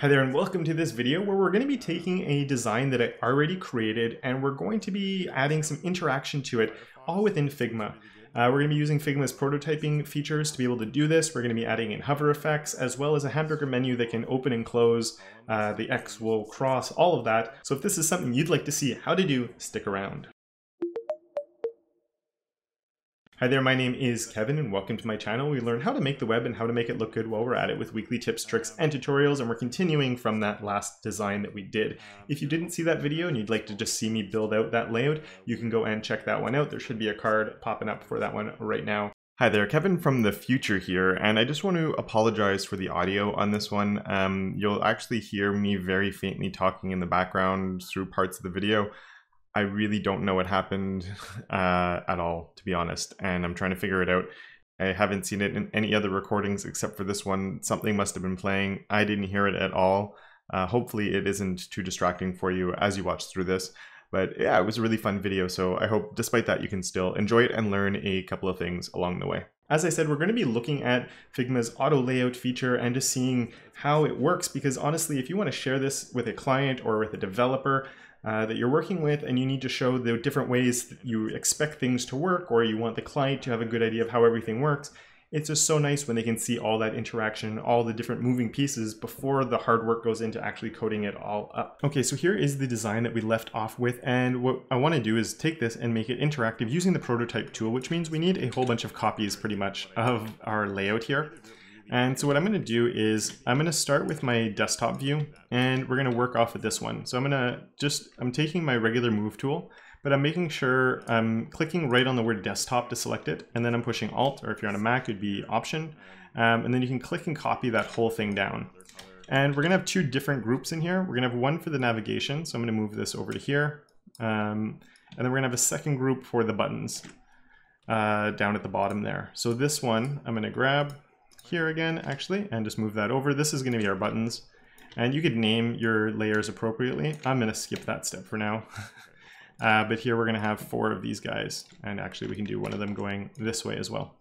Hi there and welcome to this video where we're going to be taking a design that I already created and we're going to be adding some interaction to it all within Figma. Uh, we're going to be using Figma's prototyping features to be able to do this. We're going to be adding in hover effects as well as a hamburger menu that can open and close. Uh, the X will cross, all of that. So if this is something you'd like to see how to do, stick around. Hi there, my name is Kevin and welcome to my channel. We learn how to make the web and how to make it look good while we're at it with weekly tips, tricks, and tutorials, and we're continuing from that last design that we did. If you didn't see that video and you'd like to just see me build out that layout, you can go and check that one out. There should be a card popping up for that one right now. Hi there, Kevin from the future here, and I just want to apologize for the audio on this one. Um, you'll actually hear me very faintly talking in the background through parts of the video. I really don't know what happened uh, at all, to be honest, and I'm trying to figure it out. I haven't seen it in any other recordings except for this one. Something must have been playing. I didn't hear it at all. Uh, hopefully it isn't too distracting for you as you watch through this. But yeah, it was a really fun video, so I hope despite that you can still enjoy it and learn a couple of things along the way. As I said, we're going to be looking at Figma's auto layout feature and just seeing how it works because honestly, if you want to share this with a client or with a developer, uh, that you're working with and you need to show the different ways you expect things to work or you want the client to have a good idea of how everything works, it's just so nice when they can see all that interaction, all the different moving pieces before the hard work goes into actually coding it all up. Okay, so here is the design that we left off with. And what I want to do is take this and make it interactive using the prototype tool, which means we need a whole bunch of copies pretty much of our layout here. And so what I'm going to do is I'm going to start with my desktop view and we're going to work off of this one. So I'm going to just, I'm taking my regular move tool, but I'm making sure I'm clicking right on the word desktop to select it. And then I'm pushing alt, or if you're on a Mac, it'd be option. Um, and then you can click and copy that whole thing down. And we're going to have two different groups in here. We're going to have one for the navigation. So I'm going to move this over to here. Um, and then we're to have a second group for the buttons uh, down at the bottom there. So this one I'm going to grab here again, actually, and just move that over. This is going to be our buttons. And you could name your layers appropriately. I'm going to skip that step for now. uh, but here we're going to have four of these guys. And actually we can do one of them going this way as well.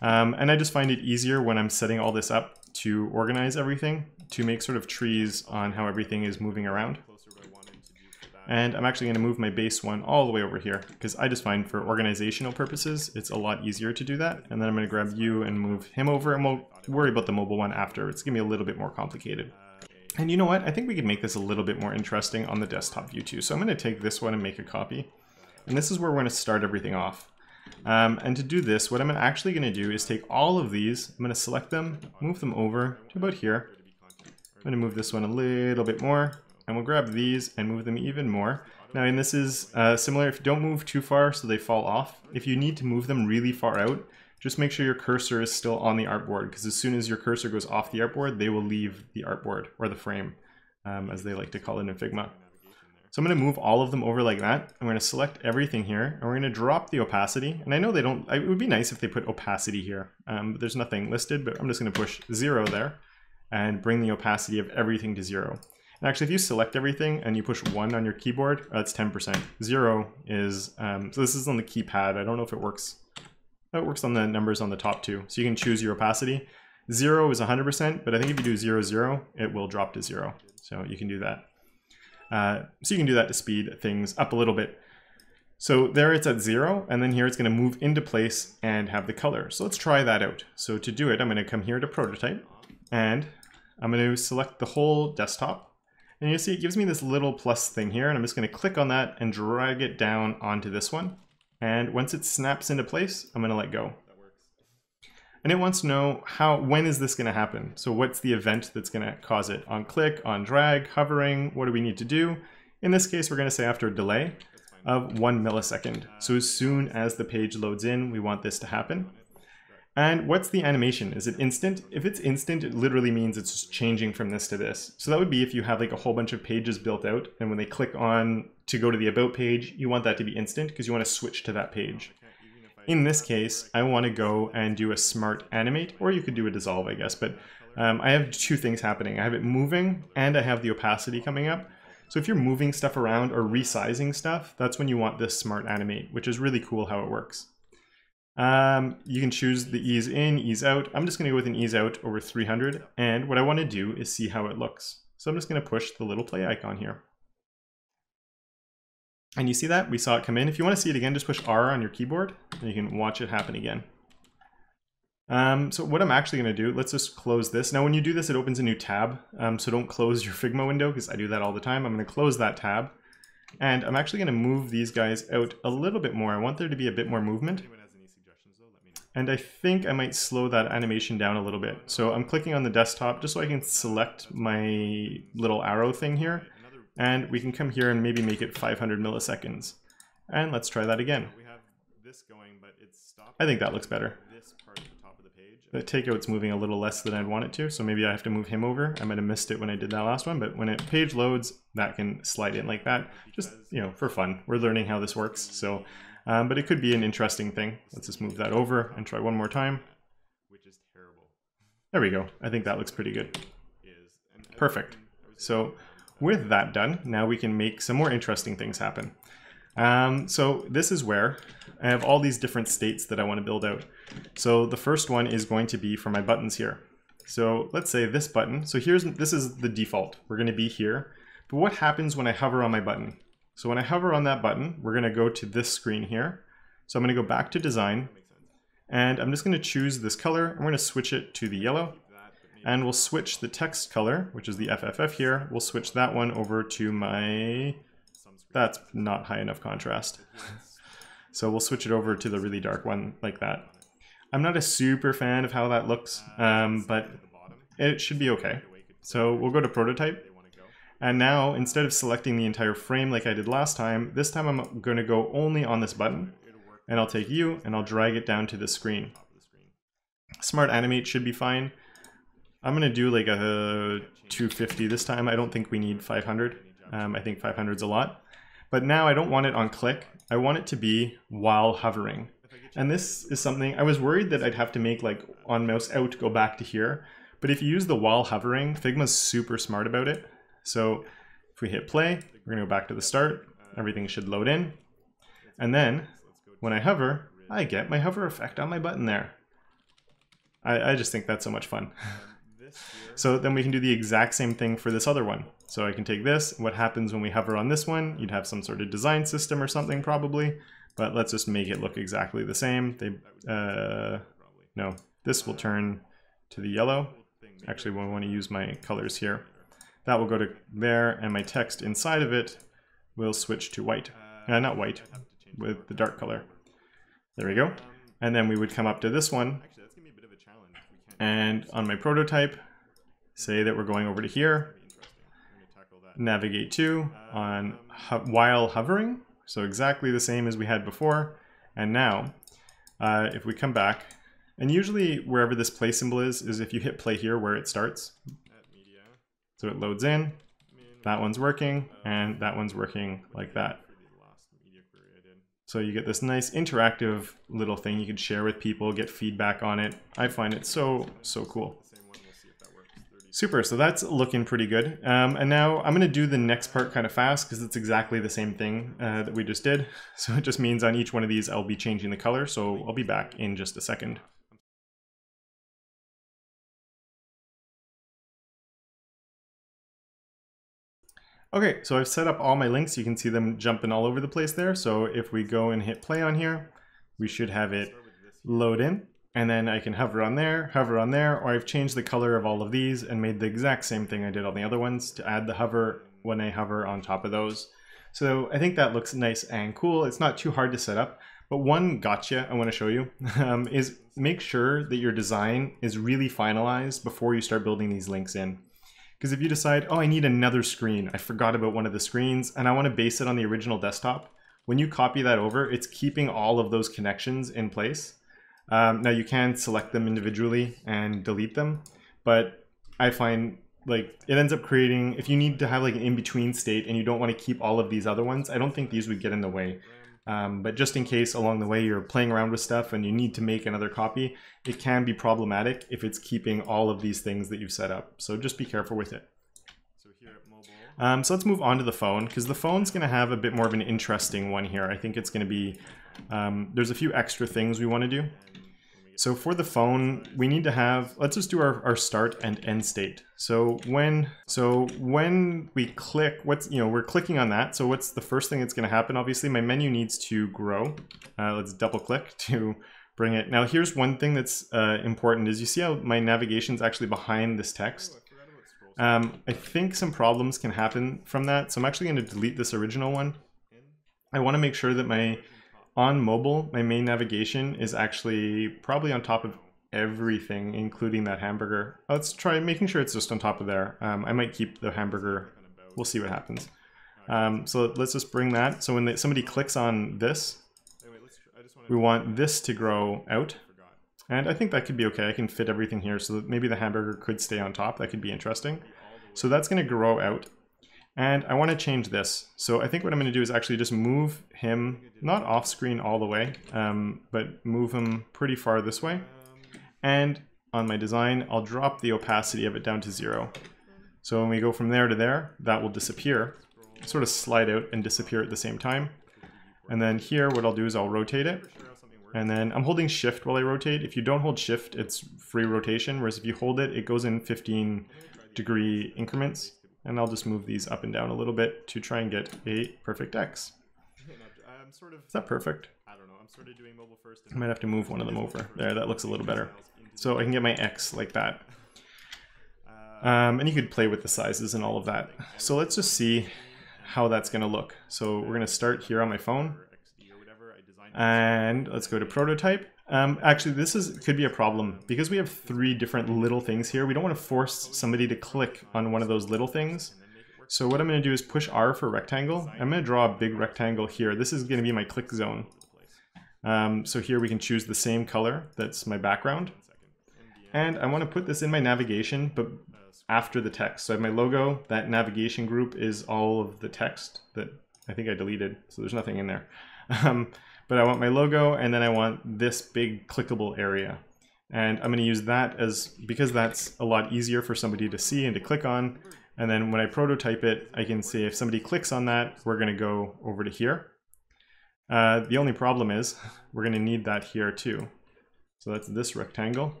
Um, and I just find it easier when I'm setting all this up to organize everything, to make sort of trees on how everything is moving around. And I'm actually going to move my base one all the way over here because I just find for organizational purposes, it's a lot easier to do that. And then I'm going to grab you and move him over and we'll worry about the mobile one after. It's going to be a little bit more complicated. And you know what? I think we could make this a little bit more interesting on the desktop view too. So I'm going to take this one and make a copy. And this is where we're going to start everything off. Um, and to do this, what I'm actually going to do is take all of these, I'm going to select them, move them over to about here. I'm going to move this one a little bit more, and we'll grab these and move them even more. Now, and this is uh, similar, if you don't move too far so they fall off, if you need to move them really far out, just make sure your cursor is still on the artboard because as soon as your cursor goes off the artboard, they will leave the artboard or the frame, um, as they like to call it in Figma. So I'm going to move all of them over like that. I'm going to select everything here and we're going to drop the opacity. And I know they don't, it would be nice if they put opacity here, um, but there's nothing listed, but I'm just going to push zero there and bring the opacity of everything to zero. Actually, if you select everything and you push 1 on your keyboard, that's 10%. 0 is, um, so this is on the keypad. I don't know if it works. Oh, it works on the numbers on the top too. So you can choose your opacity. 0 is 100%, but I think if you do 0, 0, it will drop to 0. So you can do that. Uh, so you can do that to speed things up a little bit. So there it's at 0, and then here it's going to move into place and have the color. So let's try that out. So to do it, I'm going to come here to prototype, and I'm going to select the whole desktop. And you see it gives me this little plus thing here, and I'm just going to click on that and drag it down onto this one. And once it snaps into place, I'm going to let go. And it wants to know how, when is this going to happen? So what's the event that's going to cause it? On click, on drag, hovering, what do we need to do? In this case, we're going to say after a delay of one millisecond. So as soon as the page loads in, we want this to happen. And what's the animation? Is it instant? If it's instant, it literally means it's just changing from this to this. So that would be if you have like a whole bunch of pages built out and when they click on to go to the about page, you want that to be instant because you want to switch to that page. In this case, I want to go and do a smart animate, or you could do a dissolve, I guess, but um, I have two things happening. I have it moving and I have the opacity coming up. So if you're moving stuff around or resizing stuff, that's when you want this smart animate, which is really cool how it works. Um, you can choose the ease in, ease out. I'm just going to go with an ease out over 300. And what I want to do is see how it looks. So I'm just going to push the little play icon here. And you see that? We saw it come in. If you want to see it again, just push R on your keyboard and you can watch it happen again. Um, so what I'm actually going to do, let's just close this. Now when you do this, it opens a new tab. Um, so don't close your Figma window because I do that all the time. I'm going to close that tab. And I'm actually going to move these guys out a little bit more. I want there to be a bit more movement. And I think I might slow that animation down a little bit. So I'm clicking on the desktop just so I can select my little arrow thing here. And we can come here and maybe make it 500 milliseconds. And let's try that again. I think that looks better. The takeout's moving a little less than I'd want it to, so maybe I have to move him over. I might have missed it when I did that last one, but when it page loads, that can slide in like that. Just, you know, for fun. We're learning how this works, so um, but it could be an interesting thing. Let's just move that over and try one more time. Which is terrible. There we go. I think that looks pretty good. Perfect. So with that done, now we can make some more interesting things happen. Um, so this is where I have all these different states that I want to build out. So the first one is going to be for my buttons here. So let's say this button. So here's this is the default. We're going to be here. But what happens when I hover on my button? So when I hover on that button, we're going to go to this screen here. So I'm going to go back to design and I'm just going to choose this color. I'm going to switch it to the yellow and we'll switch the text color, which is the FFF here. We'll switch that one over to my, that's not high enough contrast. so we'll switch it over to the really dark one like that. I'm not a super fan of how that looks, um, but it should be okay. So we'll go to prototype and now, instead of selecting the entire frame like I did last time, this time I'm going to go only on this button. And I'll take you and I'll drag it down to the screen. Smart Animate should be fine. I'm going to do like a 250 this time. I don't think we need 500. Um, I think 500 is a lot. But now I don't want it on click. I want it to be while hovering. And this is something I was worried that I'd have to make like on mouse out go back to here. But if you use the while hovering, Figma's super smart about it. So if we hit play, we're to go back to the start. Everything should load in. And then when I hover, I get my hover effect on my button there. I, I just think that's so much fun. so then we can do the exact same thing for this other one. So I can take this, what happens when we hover on this one, you'd have some sort of design system or something probably, but let's just make it look exactly the same. They, uh, no, this will turn to the yellow. Actually, we want to use my colors here. That will go to there, and my text inside of it will switch to white. Uh, not white, with the dark color. There we go. And then we would come up to this one, and on my prototype, say that we're going over to here, navigate to on ho while hovering, so exactly the same as we had before. And now, uh, if we come back, and usually wherever this play symbol is, is if you hit play here where it starts, so it loads in, that one's working, and that one's working like that. So you get this nice interactive little thing you can share with people, get feedback on it. I find it so, so cool. Super, so that's looking pretty good. Um, and now I'm gonna do the next part kind of fast because it's exactly the same thing uh, that we just did. So it just means on each one of these, I'll be changing the color. So I'll be back in just a second. Okay, so I've set up all my links. You can see them jumping all over the place there. So if we go and hit play on here, we should have it load in. And then I can hover on there, hover on there, or I've changed the color of all of these and made the exact same thing I did on the other ones to add the hover when I hover on top of those. So I think that looks nice and cool. It's not too hard to set up. But one gotcha I want to show you um, is make sure that your design is really finalized before you start building these links in. Because if you decide, oh, I need another screen, I forgot about one of the screens, and I want to base it on the original desktop, when you copy that over, it's keeping all of those connections in place. Um, now you can select them individually and delete them, but I find like it ends up creating, if you need to have like an in-between state and you don't want to keep all of these other ones, I don't think these would get in the way. Um, but just in case along the way you're playing around with stuff and you need to make another copy, it can be problematic if it's keeping all of these things that you've set up. So just be careful with it. So here at mobile. Um, so let's move on to the phone because the phone's going to have a bit more of an interesting one here. I think it's going to be, um, there's a few extra things we want to do. So for the phone, we need to have, let's just do our, our start and end state. So when, so when we click, what's, you know, we're clicking on that. So what's the first thing that's going to happen? Obviously my menu needs to grow. Uh, let's double click to bring it. Now here's one thing that's uh, important is you see how my navigation is actually behind this text. Um, I think some problems can happen from that. So I'm actually going to delete this original one. I want to make sure that my on mobile, my main navigation is actually probably on top of everything, including that hamburger. Let's try making sure it's just on top of there. Um, I might keep the hamburger. We'll see what happens. Um, so let's just bring that. So when they, somebody clicks on this, we want this to grow out. And I think that could be okay. I can fit everything here. So maybe the hamburger could stay on top. That could be interesting. So that's going to grow out. And I want to change this. So I think what I'm going to do is actually just move him, not off screen all the way, um, but move him pretty far this way. And on my design, I'll drop the opacity of it down to zero. So when we go from there to there, that will disappear, sort of slide out and disappear at the same time. And then here, what I'll do is I'll rotate it. And then I'm holding shift while I rotate. If you don't hold shift, it's free rotation. Whereas if you hold it, it goes in 15 degree increments. And I'll just move these up and down a little bit to try and get a perfect X. Is that perfect? I don't know. I'm sort of doing mobile first. I might have to move one of them over. There, that looks a little better. So I can get my X like that. Um, and you could play with the sizes and all of that. So let's just see how that's going to look. So we're going to start here on my phone. And let's go to prototype. Um, actually, this is could be a problem because we have three different little things here. We don't want to force somebody to click on one of those little things. So what I'm going to do is push R for rectangle. I'm going to draw a big rectangle here. This is going to be my click zone. Um, so here we can choose the same color. That's my background. And I want to put this in my navigation, but after the text. So I have my logo. That navigation group is all of the text that I think I deleted. So there's nothing in there. Um, but I want my logo and then I want this big clickable area. And I'm going to use that as, because that's a lot easier for somebody to see and to click on. And then when I prototype it, I can see if somebody clicks on that, we're going to go over to here. Uh, the only problem is we're going to need that here too. So that's this rectangle.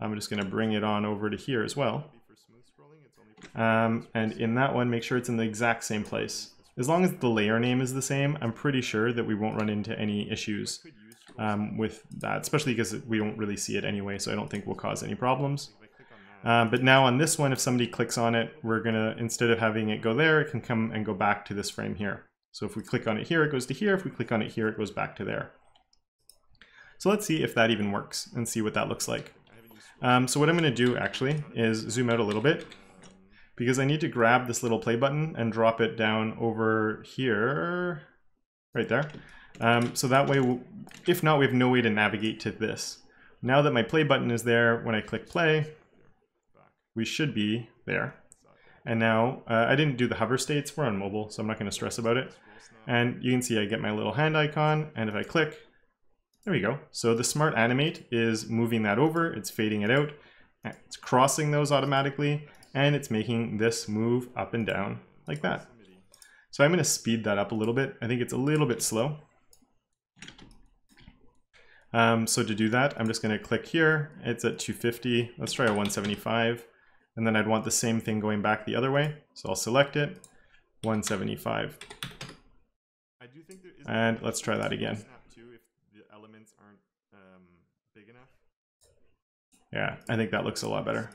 I'm just going to bring it on over to here as well. Um, and in that one, make sure it's in the exact same place. As long as the layer name is the same, I'm pretty sure that we won't run into any issues um, with that, especially because we don't really see it anyway, so I don't think we'll cause any problems. Um, but now on this one, if somebody clicks on it, we're gonna, instead of having it go there, it can come and go back to this frame here. So if we click on it here, it goes to here. If we click on it here, it goes back to there. So let's see if that even works and see what that looks like. Um, so what I'm gonna do actually is zoom out a little bit because I need to grab this little play button and drop it down over here, right there. Um, so that way, if not, we have no way to navigate to this. Now that my play button is there, when I click play, we should be there. And now, uh, I didn't do the hover states, we're on mobile, so I'm not gonna stress about it. And you can see I get my little hand icon, and if I click, there we go. So the Smart Animate is moving that over, it's fading it out, it's crossing those automatically, and it's making this move up and down like that. So I'm going to speed that up a little bit. I think it's a little bit slow. Um, so to do that, I'm just going to click here. It's at 250. Let's try a 175. And then I'd want the same thing going back the other way. So I'll select it, 175. And let's try that again. Yeah, I think that looks a lot better.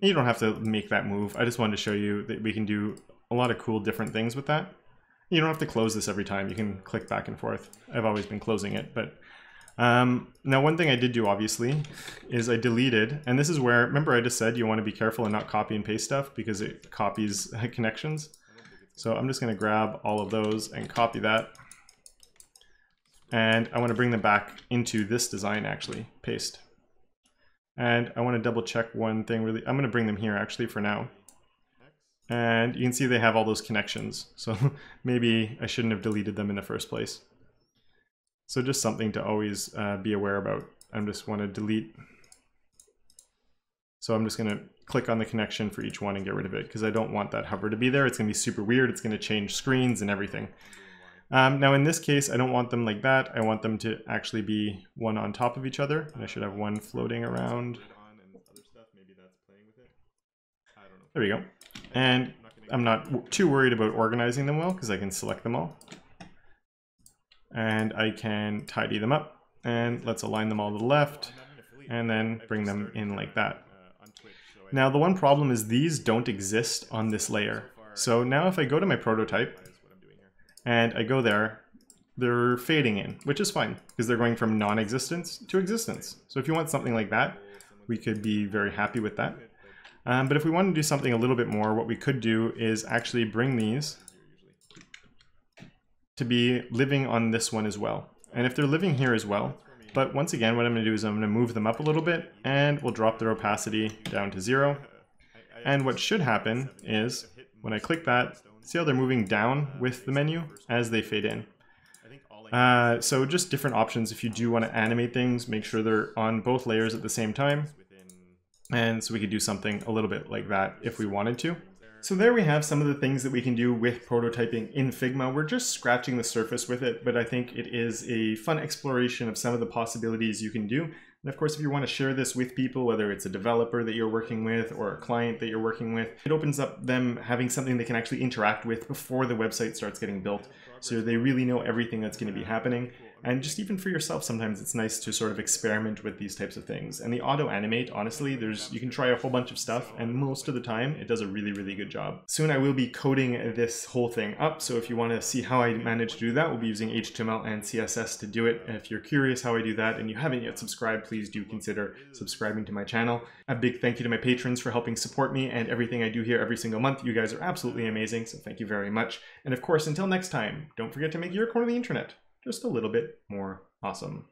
You don't have to make that move. I just wanted to show you that we can do a lot of cool different things with that. You don't have to close this every time. You can click back and forth. I've always been closing it, but um, now one thing I did do obviously is I deleted, and this is where, remember I just said you want to be careful and not copy and paste stuff because it copies connections. So I'm just going to grab all of those and copy that. And I want to bring them back into this design actually, paste. And I want to double check one thing really. I'm going to bring them here actually for now. And you can see they have all those connections. So maybe I shouldn't have deleted them in the first place. So just something to always uh, be aware about. I'm just want to delete. So I'm just going to click on the connection for each one and get rid of it because I don't want that hover to be there. It's going to be super weird. It's going to change screens and everything. Um, now in this case, I don't want them like that. I want them to actually be one on top of each other. And I should have one floating around. There we go. And I'm not too worried about organizing them well because I can select them all. And I can tidy them up. And let's align them all to the left and then bring them in like that. Now the one problem is these don't exist on this layer. So now if I go to my prototype and I go there, they're fading in, which is fine because they're going from non-existence to existence. So if you want something like that, we could be very happy with that. Um, but if we want to do something a little bit more, what we could do is actually bring these to be living on this one as well. And if they're living here as well, but once again, what I'm going to do is I'm going to move them up a little bit and we'll drop their opacity down to zero. And what should happen is when I click that, see how they're moving down with the menu as they fade in. Uh, so just different options if you do want to animate things, make sure they're on both layers at the same time. And so we could do something a little bit like that if we wanted to. So there we have some of the things that we can do with prototyping in Figma. We're just scratching the surface with it, but I think it is a fun exploration of some of the possibilities you can do. And of course, if you want to share this with people, whether it's a developer that you're working with or a client that you're working with, it opens up them having something they can actually interact with before the website starts getting built. So they really know everything that's going to be happening. And just even for yourself, sometimes it's nice to sort of experiment with these types of things. And the auto animate, honestly, there's you can try a whole bunch of stuff, and most of the time it does a really, really good job. Soon I will be coding this whole thing up, so if you want to see how I manage to do that, we'll be using HTML and CSS to do it. And if you're curious how I do that and you haven't yet subscribed, please do consider subscribing to my channel. A big thank you to my patrons for helping support me and everything I do here every single month. You guys are absolutely amazing, so thank you very much. And of course, until next time, don't forget to make your corner of the internet just a little bit more awesome.